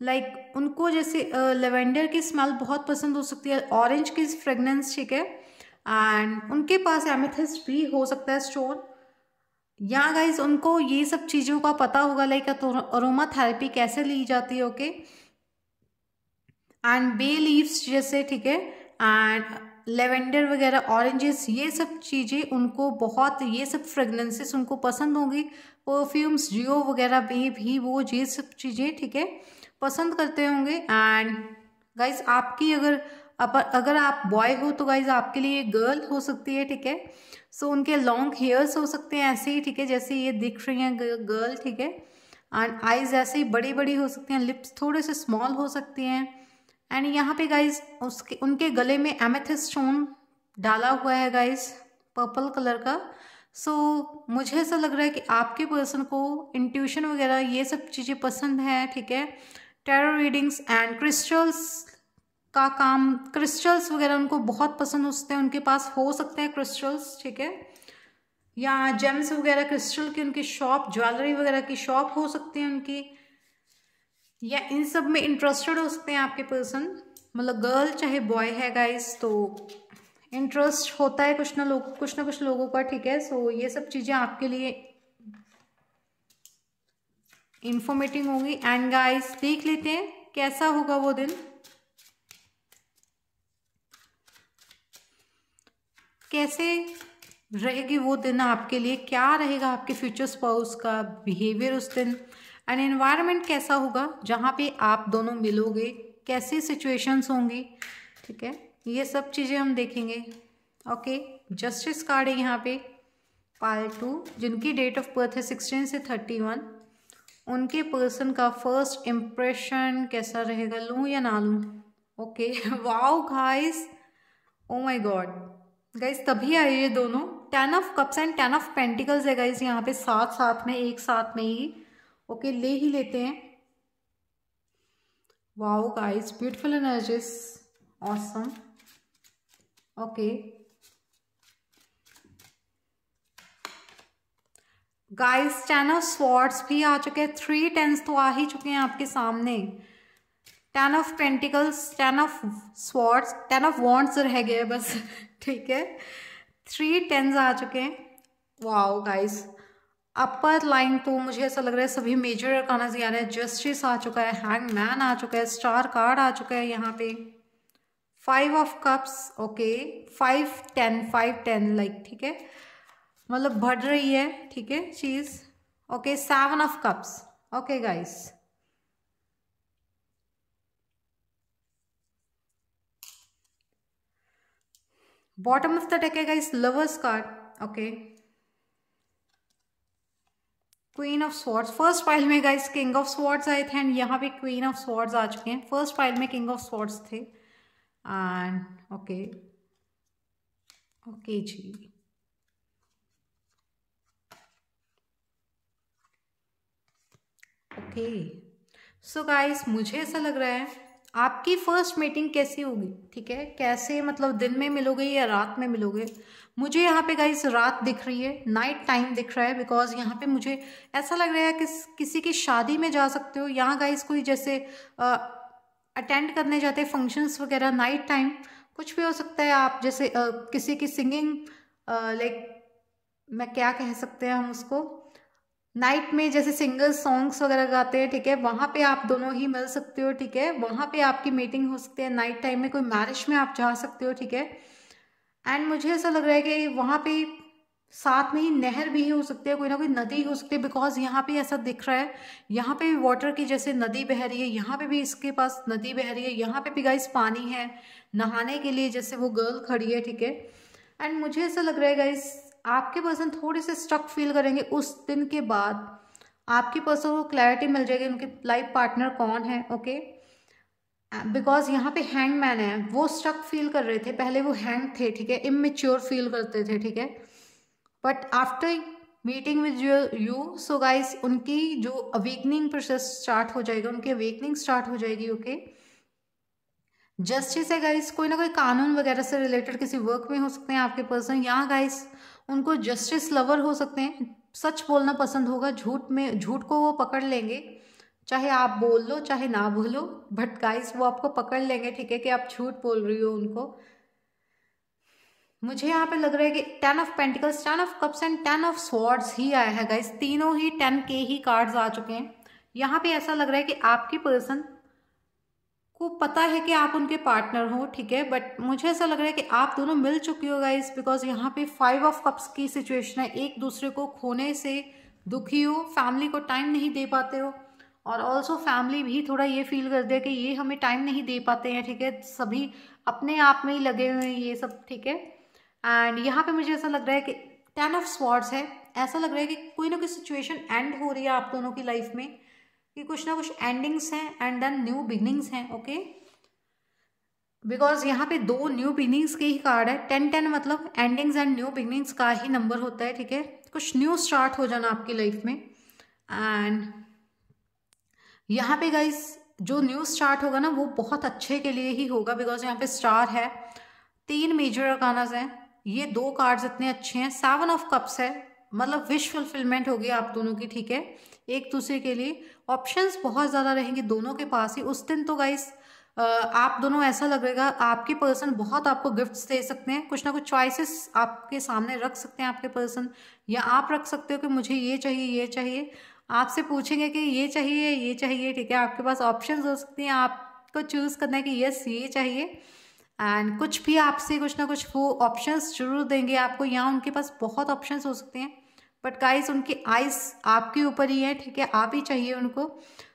लाइक like, उनको जैसे लेवेंडर की स्मेल बहुत पसंद हो सकती है ऑरेंज की फ्रेगनेंस ठीक है एंड उनके पास एमेथिस्ट भी हो सकता है स्टोन या गाइज़ उनको ये सब चीज़ों का पता होगा लाइक अरोमा थेरेपी कैसे ली जाती है ओके एंड बे लीव्स जैसे ठीक है? एंड लेवेंडर वगैरह ऑरेंजेस ये सब चीज़ें उनको बहुत ये सब फ्रेगनेंसेस उनको पसंद होंगी. परफ्यूम्स जियो वगैरह भी भी वो ये सब चीज़ें ठीक है? पसंद करते होंगे। एंड गाइज़ आपकी अगर अगर आप बॉय हो तो गाइज़ आपके लिए गर्ल हो सकती है ठीक है? सो उनके लॉन्ग हेयर्स हो सकते हैं ऐसे ही ठीक है? जैसे ये दिख रही हैं गर्ल ठीक है? एंड आइज़ ऐसे ही बड़ी बड़ी हो सकती हैं लिप्स थोड़े से स्मॉल हो सकती हैं। एंड यहाँ पे गाइज़ उसके उनके गले में एमेथिस स्टोन डाला हुआ है गाइज़ पर्पल कलर का। सो so, मुझे ऐसा लग रहा है कि आपके पर्सन को इंट्यूशन वगैरह ये सब चीज़ें पसंद हैं ठीक है? टेरो रीडिंग्स एंड क्रिस्टल्स का काम क्रिस्टल्स वगैरह उनको बहुत पसंद होते हैं, उनके पास हो सकते हैं क्रिस्टल्स ठीक है? या जेम्स वगैरह क्रिस्टल की उनकी शॉप ज्वेलरी वगैरह की शॉप हो सकती है उनकी। या इन सब में इंटरेस्टेड हो सकते हैं आपके पर्सन मतलब गर्ल चाहे बॉय है गाइस तो इंटरेस्ट होता है कुछ ना लोग, कुछ ना कुछ लोगों का, ठीक है? सो ये सब चीज़ें आपके लिए इंफॉर्मेटिव होगी. एंड गाइस देख लेते हैं कैसा होगा वो दिन. कैसे रहेगी वो दिन आपके लिए, क्या रहेगा आपके फ्यूचर स्पाउस का बिहेवियर उस दिन. एंड एनवायरनमेंट कैसा होगा, जहाँ पे आप दोनों मिलोगे, कैसी सिचुएशंस होंगी. ठीक है? ये सब चीज़ें हम देखेंगे. ओके जस्टिस कार्ड है यहाँ पे. पार्ट टू जिनकी डेट ऑफ़ बर्थ है सिक्सटीन से थर्टी वन उनके पर्सन का फ़र्स्ट इम्प्रेशन कैसा रहेगा? लूँ या ना लूँ? Okay wow guys oh my god guys तभी आए ये दोनों. Ten of cups and ten of pentacles है गाइस यहाँ पे साथ साथ में एक साथ में ही. ओके okay, ले ही लेते हैं. Wow guys beautiful energies awesome okay guys ten of swords भी आ चुके हैं। थ्री टेंस तो आ ही चुके हैं आपके सामने। Ten of pentacles ten of swords ten of wands रह गए बस। *laughs* ठीक है? थ्री टेंस आ चुके हैं। वाओ गाइस अपर लाइन तो मुझे ऐसा लग रहा है सभी मेजर अरकाना से आ रहे हैं। जस्टिस आ चुका है। हैंग मैन आ चुका है। स्टार कार्ड आ चुका है यहाँ पे। Five of cups okay five ten five ten like ठीक है? मतलब बढ़ रही है, ठीक है चीज़ okay seven of cups okay guys bottom of the deck है guys lovers card okay queen of swords first file में गाइस किंग ऑफ़ स्वॉर्ड्स आए थे एंड यहाँ पे क्वीन ऑफ़ स्वॉर्ड्स आ चुके हैं. फ़र्स्ट फ़ाइल में किंग ऑफ़ स्वॉर्ड्स थे. एंड ओके ओके जी. ओके। सो गाइस मुझे ऐसा लग रहा है आपकी फ़र्स्ट मीटिंग कैसी होगी? ठीक है? कैसे मतलब दिन में मिलोगे या रात में मिलोगे? मुझे यहाँ पे गाइस रात दिख रही है नाइट टाइम दिख रहा है बिकॉज़ यहाँ पे मुझे ऐसा लग रहा है कि किसी की शादी में जा सकते हो। यहाँ गाइस कोई जैसे अटेंड करने जाते फ़ंक्शंस वगैरह नाइट टाइम कुछ भी हो सकता है। आप जैसे आ, किसी की सिंगिंग लाइक मैं क्या कह सकते हैं हम उसको? नाइट में जैसे सिंगल सॉन्ग्स वगैरह गाते हैं, ठीक है? वहाँ पे आप दोनों ही मिल सकते हो, ठीक है? वहाँ पे आपकी मीटिंग हो सकती है, नाइट टाइम में कोई मैरिज में आप जा सकते हो, ठीक है? एंड मुझे ऐसा लग रहा है कि वहाँ पे साथ में ही नहर भी हो सकती है, कोई ना कोई नदी हो सकती है बिकॉज़ यहाँ पे ऐसा दिख रहा है, यहाँ पे भी वाटर की जैसे नदी बह रही है, यहाँ पे भी इसके पास नदी बह रही है, यहाँ पे भी गाइस पानी है, नहाने के लिए जैसे वो गर्ल खड़ी है, ठीक है? एंड मुझे ऐसा लग रहा है गाइस आपके पर्सन थोड़े से स्ट्रक फील करेंगे, उस दिन के बाद आपके पर्सन को क्लैरिटी मिल जाएगी, उनके लाइफ पार्टनर कौन है ओके बिकॉज़ यहाँ पे हैंग मैन है, वो स्ट्रक फील कर रहे थे, पहले वो हैंग थे, ठीक है? इमेच्योर फील करते थे, ठीक है? But after meeting with you so guys उनकी जो अवेकनिंग प्रोसेस स्टार्ट हो जाएगा, उनकी अवेकनिंग स्टार्ट हो जाएगी ओके? जस्टिस है गाइस कोई ना कोई कानून वगैरह से रिलेटेड किसी वर्क में हो सकते हैं आपके पर्सन यहाँ गाइस उनको जस्टिस लवर हो सकते हैं। सच बोलना पसंद होगा, झूठ में, झूठ को वो पकड़ लेंगे। चाहे आप बोल लो, चाहे ना बोलो बट गाइस वो आपको पकड़ लेंगे, ठीक है कि आप झूठ बोल रही हो उनको। मुझे यहाँ पे लग रहा है कि ten of pentacles ten of cups and ten of swords ही आया है गाइस तीनों ही टेन के ही कार्ड्स आ चुके हैं। यहाँ पे ऐसा लग रहा है कि आपकी पर्सन को पता है कि आप उनके पार्टनर हो, ठीक है? बट मुझे ऐसा लग रहा है कि आप दोनों मिल चुकी हो गाइस बिकॉज़ यहाँ पे फाइव ऑफ़ कप्स की सिचुएशन है। एक दूसरे को खोने से दुखी हो फैमिली को टाइम नहीं दे पाते हो। और ऑल्सो फैमिली भी थोड़ा ये फील कर दे कि ये हमें टाइम नहीं दे पाते हैं, ठीक है? सभी अपने आप में ही लगे हुए हैं ये सब, ठीक है? एंड यहाँ पे मुझे ऐसा लग रहा है कि टेन ऑफ़ स्वॉर्ड्स है। ऐसा लग रहा है कि कोई ना कोई सिचुएशन एंड हो रही है आप दोनों की लाइफ में। कि कुछ ना कुछ एंडिंग्स हैं एंड देन न्यू बिगनिंग्स हैं ओके बिकॉज़ यहाँ पे दो न्यू बिगनिंग्स के ही कार्ड है। टेन टेन मतलब एंडिंग्स एंड न्यू बिगनिंग्स का ही नंबर होता है, ठीक है? कुछ न्यू स्टार्ट हो जाना आपकी लाइफ में। एंड यहाँ पे गाइस जो न्यू स्टार्ट होगा ना, वो बहुत अच्छे के लिए ही होगा बिकॉज़ यहाँ पे स्टार है। तीन मेजर अकानाज हैं। ये दो कार्ड्स इतने अच्छे हैं। सेवन ऑफ़ कप्स है। मतलब विश फुलफिलमेंट होगी आप दोनों की, ठीक है? एक दूसरे के लिए ऑप्शंस बहुत ज़्यादा रहेंगे दोनों के पास ही। उस दिन तो गाइस आप दोनों ऐसा लगेगा आपके पर्सन बहुत आपको गिफ्ट्स दे सकते हैं। कुछ ना कुछ चॉइसेस आपके सामने रख सकते हैं आपके पर्सन या आप रख सकते हो कि मुझे ये चाहिए ये चाहिए। आपसे पूछेंगे कि ये चाहिए ये चाहिए, ठीक है? आपके पास ऑप्शन हो सकती हैं, आपको चूज़ करना है कि यस ये चाहिए। एंड कुछ भी आपसे कुछ ना कुछ वो ऑप्शंस ज़रूर देंगे। आपको यहाँ उनके पास बहुत ऑप्शंस हो सकते हैं। बट गाइस उनकी आइस आपके ऊपर ही है ठीक है? आप ही चाहिए उनको।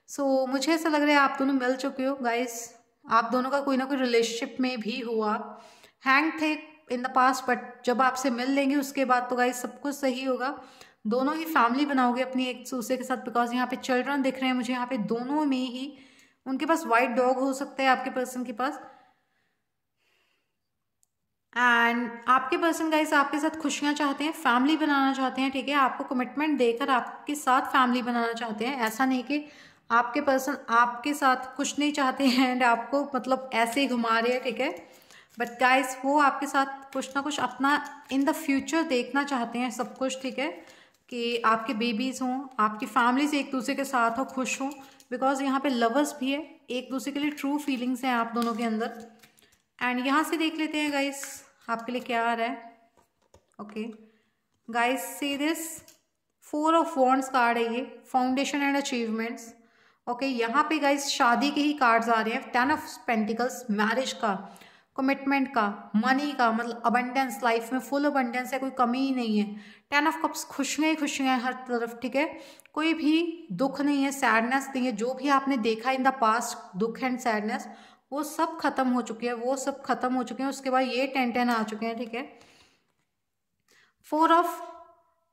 सो so, मुझे ऐसा लग रहा है आप दोनों मिल चुके हो गाइस आप दोनों का कोई ना कोई रिलेशनशिप में भी हुआ हैंग थे इन द पास्ट बट जब आपसे मिल लेंगे उसके बाद तो गाइस सब कुछ सही होगा। दोनों ही फैमिली बनाओगे अपनी एक दूसरे के साथ बिकॉज़ यहाँ पे चिल्ड्रन दिख रहे हैं मुझे यहाँ पे दोनों में ही उनके पास वाइट डॉग हो सकता है आपके पर्सन के पास। एंड आपके पर्सन गाइस आपके साथ खुशियाँ चाहते हैं फैमिली बनाना चाहते हैं, ठीक है? आपको कमिटमेंट देकर आपके साथ फैमिली बनाना चाहते हैं। ऐसा नहीं कि आपके पर्सन आपके साथ कुछ नहीं चाहते हैं एंड आपको मतलब ऐसे ही घुमा रहे हैं, ठीक है? बट गाइस वो आपके साथ कुछ ना कुछ अपना इन द फ्यूचर देखना चाहते हैं सब कुछ, ठीक है? कि आपके बेबीज़ हों, आपकी फैमिली से एक दूसरे के साथ हो, खुश हों। बिकॉज़ यहाँ पे लवर्स भी है, एक दूसरे के लिए ट्रू फीलिंग्स हैं आप दोनों के अंदर। एंड यहाँ से देख लेते हैं गाइस आपके लिए क्या आ रहा है? Okay guys see this four of wands card है ये. फाउंडेशन एंड अचीवमेंट्स ओके यहाँ पे गाइस शादी के ही कार्ड्स आ रहे हैं. टेन ऑफ़ पेंटिकल्स मैरिज का कमिटमेंट का मनी का मतलब अबंडेंस लाइफ में फुल अबंडेंस है, कोई कमी ही नहीं है. टेन ऑफ़ कप्स खुशियाँ ही खुशियाँ हैं हर तरफ़, ठीक है? कोई भी दुख नहीं है सैडनेस नहीं है. जो भी आपने देखा इन द पास्ट दुख एंड सैडनेस वो सब खत्म हो चुके हैं, वो सब खत्म हो चुके हैं, उसके बाद ये टेन टेन आ चुके हैं, ठीक है? फोर ऑफ़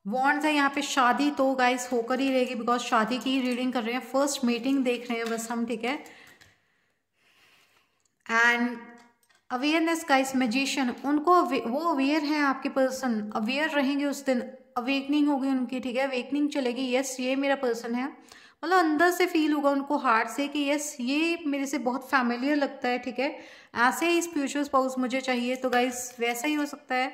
वॉन्ट्स है, यहाँ पे शादी तो गाइस होकर ही रहेगी बिकॉज़ शादी की ही रीडिंग कर रहे हैं फ़र्स्ट मीटिंग देख रहे हैं बस हम, ठीक है? एंड अवेयरनेस गाइस इस मैजिशियन उनको वो अवेयर हैं आपके पर्सन अवेयर रहेंगे उस दिन अवेकनिंग होगी उनकी, ठीक है? अवेकनिंग चलेगी यस ये मेरा पर्सन है। मतलब अंदर से फील होगा उनको हार्ट से कि यस ये मेरे से बहुत फैमिलियर लगता है, ठीक है? ऐसे ही स्पिरिचुअल स्पाउस मुझे चाहिए तो गाइस वैसा ही हो सकता है।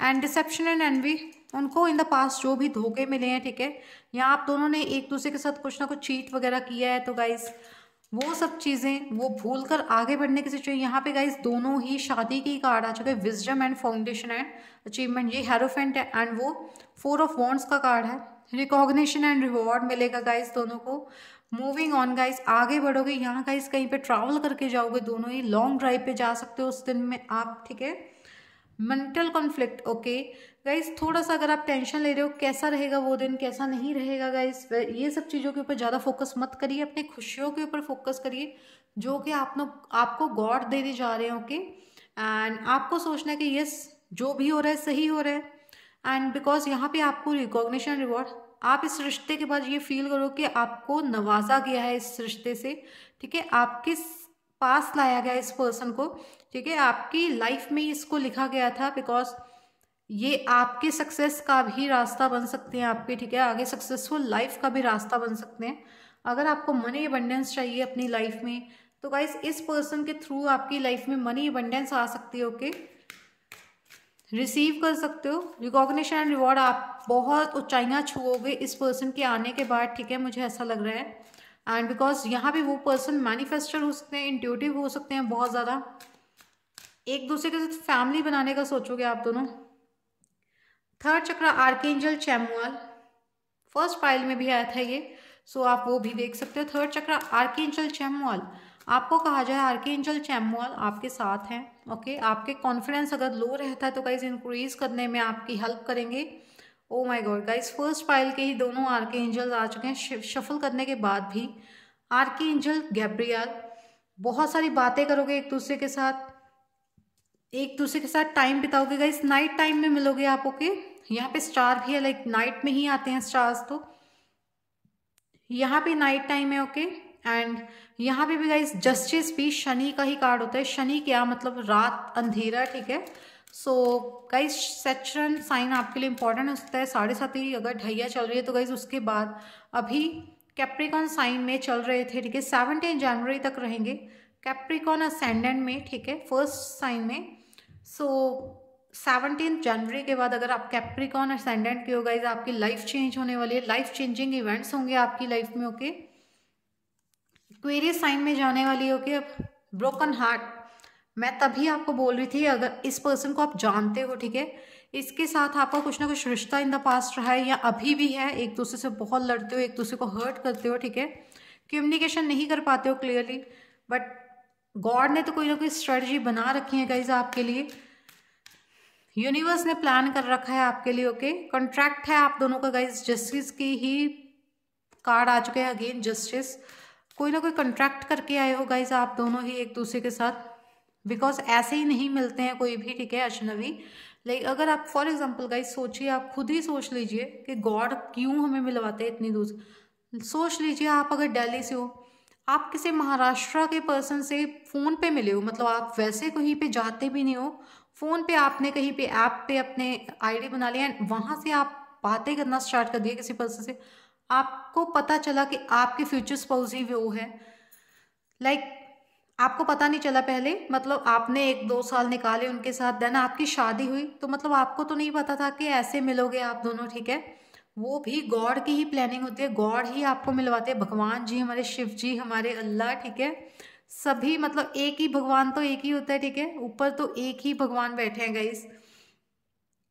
एंड डिसेप्शन एंड एनवी उनको इन द पास जो भी धोखे मिले हैं, ठीक है? या आप दोनों ने एक दूसरे के साथ कुछ ना कुछ चीट वगैरह किया है तो गाइस वो सब चीज़ें, वो भूल कर आगे बढ़ने की सिचुएशन यहाँ पे गाइस दोनों ही शादी की कार्ड आ चुके wisdom and foundation and achievement ये हेरोफेंट है एंड वो फोर ऑफ़ वॉन्ट्स का कार्ड है। रिकॉग्निशन एंड रिवॉर्ड मिलेगा गाइस दोनों को। मूविंग ऑन गाइस आगे बढ़ोगे। यहाँ गाइस कहीं पे ट्रैवल करके जाओगे, दोनों ही लॉन्ग ड्राइव पे जा सकते हो उस दिन में आप, ठीक है? मेंटल कॉन्फ्लिक्ट ओके गाइस थोड़ा सा अगर आप टेंशन ले रहे हो, कैसा रहेगा वो दिन, कैसा नहीं रहेगा गाइस ये सब चीज़ों के ऊपर ज़्यादा फोकस मत करिए, अपने खुशियों के ऊपर फोकस करिए, जो कि आप लोग आपको गॉड दे जा रहे हैं ओके एंड आपको सोचना है कि यस जो भी हो रहा है, सही हो रहा है। एंड बिकॉज़ यहाँ पे आपको रिकॉग्निशन रिवॉर्ड आप इस रिश्ते के बाद ये फील करो कि आपको नवाजा गया है इस रिश्ते से, ठीक है? आपके पास लाया गया इस पर्सन को, ठीक है? आपकी लाइफ में इसको लिखा गया था बिकॉज़ ये आपके सक्सेस का भी रास्ता बन सकते हैं आपके, ठीक है? आगे सक्सेसफुल लाइफ का भी रास्ता बन सकते हैं। अगर आपको मनी अबंडेंस चाहिए अपनी लाइफ में तो गाइज़ इस पर्सन के थ्रू आपकी लाइफ में मनी अबंडेंस आ सकती है ओके रिसीव कर सकते हो। रिकॉग्निशन एंड रिवॉर्ड आप बहुत ऊंचाइयाँ छुओगे इस पर्सन के आने के बाद, ठीक है? मुझे ऐसा लग रहा है। एंड बिकॉज़ यहाँ पे वो पर्सन मैनिफेस्टर हो सकते हैं इंट्यूटिव हो सकते हैं बहुत ज़्यादा। एक दूसरे के साथ फैमिली बनाने का सोचोगे आप दोनों। थर्ड चक्र आर्केंजल चैमुअल फ़र्स्ट फ़ाइल में भी आया था ये सो so आप वो भी देख सकते हो। थर्ड चक्र आर्केंजल चैमुअल आपको कहा जाए आर्केंजल चैमुअल आपके साथ हैं ओके आपके कॉन्फिडेंस अगर लो रहता है तो गाइज़ इंक्रीज करने में आपकी हेल्प करेंगे। ओ my god guys first file के ही दोनों आर्केंजल आ चुके हैं शफल करने के बाद भी। आर्केंजल गैब्रियल बहुत सारी बातें करोगे एक दूसरे के साथ। एक दूसरे के साथ टाइम बिताओगे गाइस नाइट टाइम में मिलोगे आप ओके यहाँ पे स्टार भी है लाइक नाइट में ही आते हैं स्टार्स तो। यहाँ पे नाइट टाइम है ओके एंड यहाँ पे भी गाइज़ जस्टिस भी शनि का ही कार्ड होता है। शनि क्या मतलब रात अंधेरा, ठीक है? सो गाइज़ सेचरन साइन आपके लिए इंपॉर्टेंट होता है। साढ़े सात ही अगर ढैया चल रही है तो गाइज़ उसके बाद अभी कैप्रिकॉन साइन में चल रहे थे, ठीक है? सेवनटीन जनवरी तक रहेंगे। कैप्रिकॉन असेंडेंट में, ठीक है? फ़र्स्ट साइन में। सो सेवनटीन जनवरी के बाद अगर आप कैप्रिकॉन असेंडेंट के हो गाइज़ आपकी लाइफ चेंज होने वाली है। लाइफ चेंजिंग इवेंट्स होंगे आपकी लाइफ में ओके क्वेरियस साइन में जाने वाली हो कि अब ब्रोकन हार्ट मैं तभी आपको बोल रही थी अगर इस पर्सन को आप जानते हो, ठीक है? इसके साथ आपका कुछ ना कुछ रिश्ता इन द पास्ट रहा है या अभी भी है, एक दूसरे से बहुत लड़ते हो, एक दूसरे को हर्ट करते हो, ठीक है? कम्युनिकेशन नहीं कर पाते हो क्लियरली बट गॉड ने तो कोई ना कोई स्ट्रेटजी बना रखी है गाइज़ आपके लिए। यूनिवर्स ने प्लान कर रखा है आपके लिए ओके okay? कॉन्ट्रैक्ट है आप दोनों का गाइज़ जस्टिस की ही कार्ड आ चुके हैं अगेन जस्टिस कोई ना कोई कॉन्ट्रैक्ट करके आए हो गाइज़ आप दोनों ही एक दूसरे के साथ। बिकॉज़ ऐसे ही नहीं मिलते हैं कोई भी, ठीक है अजनबी लाइक अगर आप फॉर एग्ज़ाम्पल गाइज़ सोचिए, आप खुद ही सोच लीजिए कि गॉड क्यों हमें मिलवाते हैं इतनी दूर। सोच लीजिए, आप अगर दिल्ली से हो, आप किसी महाराष्ट्र के पर्सन से फ़ोन पे मिले हो मतलब आप वैसे कहीं पे जाते भी नहीं हो फ़ोन पे आपने कहीं पे ऐप पे अपने आईडी बना लिया एंड वहाँ से आप बातें करना स्टार्ट कर दिए किसी पर्सन से आपको पता चला कि आपके फ्यूचर स्पाउस ही वो है। लाइक like, आपको पता नहीं चला पहले मतलब आपने एक दो साल निकाले उनके साथ देन आपकी शादी हुई तो मतलब आपको तो नहीं पता था कि ऐसे मिलोगे आप दोनों ठीक है? वो भी गॉड की ही प्लानिंग होती है गॉड ही आपको मिलवाते हैं। भगवान जी हमारे शिव जी हमारे अल्लाह ठीक है? सभी मतलब एक ही भगवान तो एक ही होता है ठीक है? ऊपर तो एक ही भगवान बैठे हैं गाइस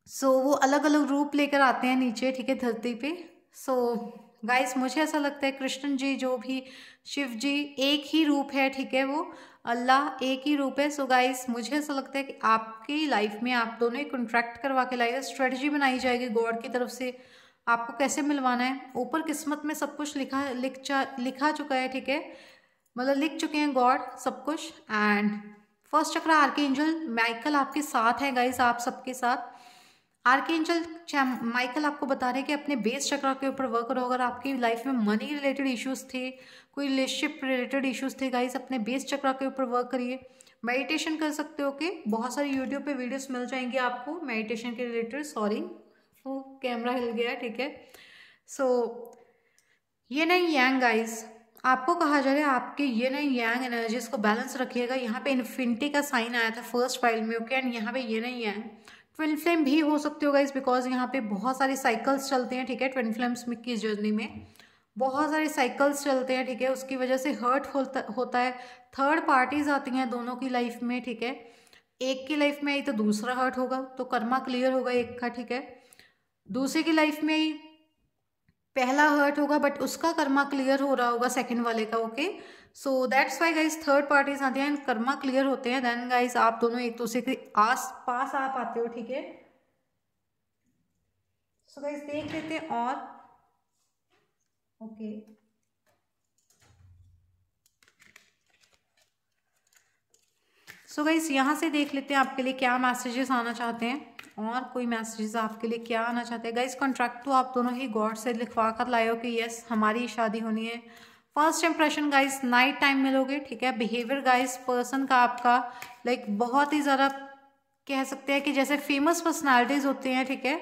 सो so, वो अलग अलग रूप लेकर आते हैं नीचे ठीक है? धरती पे। सो so, गाइस मुझे ऐसा लगता है कृष्ण जी जो भी शिव जी एक ही रूप है, ठीक है वो? अल्लाह एक ही रूप है। सो गाइस मुझे ऐसा लगता है कि आपकी लाइफ में आप दोनों ही कॉन्ट्रैक्ट करवा के लाइए। स्ट्रेटजी बनाई जाएगी गॉड की तरफ़ से। आपको कैसे मिलवाना है? ऊपर किस्मत में सब कुछ लिखा, लिख लिखा चुका है, ठीक है? मतलब लिख चुके हैं गॉड सब कुछ। एंड फ़र्स्ट चक्र आर्के एंजल माइकल आपके साथ है गाइस आप सबके साथ। आर्केंजल माइकल आपको बता रहे हैं कि अपने बेस चक्र के ऊपर वर्क करो? अगर आपकी लाइफ में मनी रिलेटेड इश्यूज़ थे कोई रिलेशनशिप रिलेटेड इश्यूज़ थे गाइस अपने बेस चक्र के ऊपर वर्क करिए। मेडिटेशन कर सकते हो कि बहुत सारी यूट्यूब पे वीडियोस मिल जाएँगे आपको मेडिटेशन के रिलेटेड सॉरी वो कैमरा हिल गया ठीक है? सो so, ये नहीं यांग गाइस आपको कहा जा रहा है आपके ये नहीं यांग एनर्जीज को बैलेंस रखिएगा। यहाँ पे इन्फिनिटी का साइन आया था फ़र्स्ट फ़ाइल में ओके एंड यहाँ पे ये नहीं यांग ट्विन फ्लेम भी हो सकते हो गाइज़ बिकॉज़ यहाँ पे बहुत सारे साइकिल्स चलते हैं, ठीक है? ट्विन फ्लेम्स की जर्नी में। बहुत सारे साइकिल्स चलते हैं, ठीक है? उसकी वजह से हर्ट होता होता है। थर्ड पार्टीज़ आती हैं दोनों की लाइफ में, ठीक है? एक की लाइफ में आई तो दूसरा हर्ट होगा तो कर्मा क्लियर होगा एक का, ठीक है? दूसरे की लाइफ में आई पहला हर्ट होगा बट उसका कर्मा क्लियर हो रहा होगा सेकंड वाले का okay so that's why guys third parties आते हैं, कर्मा क्लियर होते हैं देन गाइज़ आप दोनों एक दूसरे के आस पास आ पाते हो, ठीक है? सो गाइज़ देख लेते हैं और ओके सो गाइज़ यहाँ से देख लेते हैं आपके लिए क्या मैसेजेस आना चाहते हैं। और कोई मैसेजेस आपके लिए क्या आना चाहते हैं? गाइज़ कॉन्ट्रैक्ट तो आप दोनों ही गॉड से लिखवा कर लाए हो कि यस हमारी शादी होनी है। First impression guys night time मिलोगे ठीक है? बिहेवियर गाइज़ पर्सन का आपका लाइक like, बहुत ही ज़्यादा कह सकते हैं कि जैसे फ़ेमस पर्सनैलिटीज़ होते हैं ठीक है?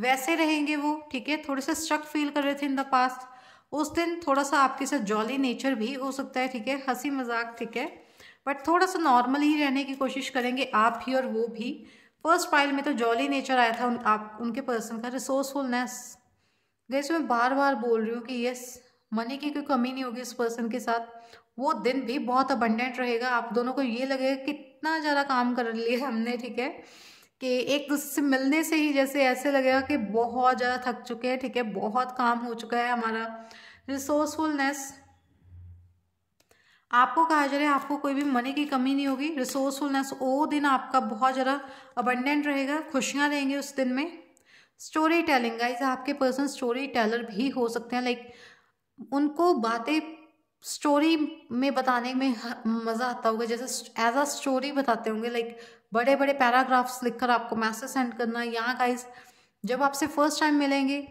वैसे रहेंगे वो ठीक है? थोड़े से स्ट्रक फील कर रहे थे इन द पास्ट उस दिन थोड़ा सा आपके साथ जॉली नेचर भी हो सकता है ठीक है? हँसी मज़ाक ठीक है? बट थोड़ा सा नॉर्मल ही रहने की कोशिश करेंगे आप भी और वो भी। फ़र्स्ट फ़ाइल में तो जॉली नेचर आया था उन, आप उनके पर्सन का रिसोर्सफुलनेस जैसे मैं बार बार बोल रही हूँ कि यस मनी की कोई कमी नहीं होगी इस पर्सन के साथ। वो दिन भी बहुत अबंडेंट रहेगा। आप दोनों को ये लगेगा कितना ज़्यादा काम कर लिया हमने ठीक है? कि एक दूसरे से मिलने से ही जैसे ऐसे लगेगा कि बहुत ज़्यादा थक चुके हैं ठीक है? बहुत काम हो चुका है हमारा। रिसोर्सफुलनेस आपको कहा जा रहा है, आपको कोई भी मनी की कमी नहीं होगी रिसोर्सफुलनेस वो दिन आपका बहुत ज़्यादा अबंडेंट रहेगा, खुशियाँ रहेंगी उस दिन में। स्टोरी टेलिंग गाइज़ आपके पर्सन स्टोरी टेलर भी हो सकते हैं लाइक उनको बातें स्टोरी में बताने में मज़ा आता होगा, जैसे एज अ स्टोरी बताते होंगे लाइक बड़े बड़े पैराग्राफ्स लिखकर आपको मैसेज सेंड करना यहाँ गाइज़ जब आपसे फ़र्स्ट टाइम मिलेंगे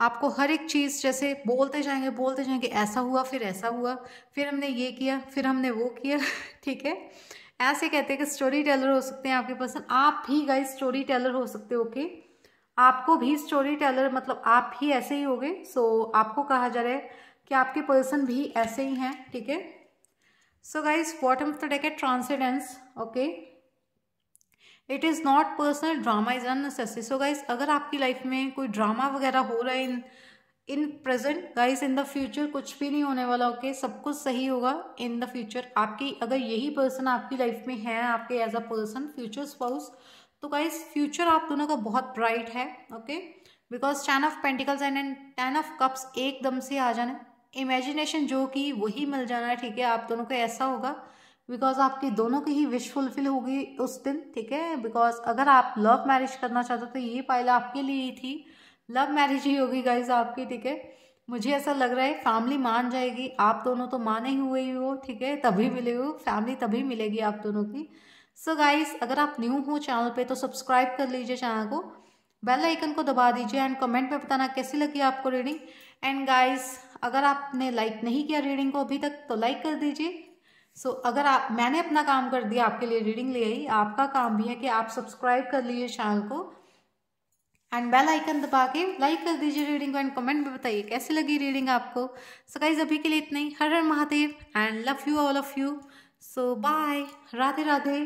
आपको हर एक चीज़ जैसे बोलते जाएँगे बोलते जाएँगे, ऐसा हुआ, फिर ऐसा हुआ, फिर हमने ये किया, फिर हमने वो किया, *laughs* ठीक है? ऐसे कहते हैं कि स्टोरी टेलर हो सकते हैं आपके पर्सन आप भी गाइस स्टोरी टेलर हो सकते हो ओके आपको भी स्टोरी टेलर मतलब आप भी ऐसे ही होगे। सो आपको कहा जा रहा है कि आपके पर्सन भी ऐसे ही हैं, ठीक है? So guys bottom of the deck है transcendence okay it is not personal drama is unnecessary so guys अगर आपकी लाइफ में कोई ड्रामा वगैरह हो रहा है in in present guys in the future कुछ भी नहीं होने वाला ओके? सब कुछ सही होगा इन द फ्यूचर आपकी, अगर यही पर्सन आपकी लाइफ में है, आपके as a person future spouse तो गाइज़ फ्यूचर आप दोनों का बहुत ब्राइट है okay because ten of pentacles and ten of cups एकदम से आ जाना। इमेजिनेशन जो कि वही मिल जाना है ठीक है? आप दोनों का ऐसा होगा। बिकॉज़ आपकी दोनों की ही विश फुलफिल होगी उस दिन, ठीक है? बिकॉज़ अगर आप लव मैरिज करना चाहते हो तो ये पाइला आपके लिए ही थी। लव मैरिज ही होगी गाइज़ आपकी, ठीक है? मुझे ऐसा लग रहा है फैमिली मान जाएगी। आप दोनों तो माने ही हुए ही हो, ठीक है? तभी मिले हो फैमिली तभी मिलेगी आप दोनों की। सो so गाइज़ अगर आप न्यू हो चैनल पे तो सब्सक्राइब कर लीजिए चैनल को। बेल आइकन को दबा दीजिए एंड कमेंट में बताना कैसी लगी आपको रीडिंग एंड गाइज़ अगर आपने लाइक नहीं किया रीडिंग को अभी तक तो लाइक कर दीजिए। सो so, अगर आप मैंने अपना काम कर दिया आपके लिए रीडिंग ले आई आपका काम भी है कि आप सब्सक्राइब कर लीजिए चैनल को एंड बेल आइकन दबा के लाइक कर दीजिए रीडिंग को एंड कमेंट में बताइए कैसी लगी रीडिंग आपको? सो so, गाइज़ अभी के लिए इतना ही। हर हर Mahadev and love you all of you so bye Radhe Radhe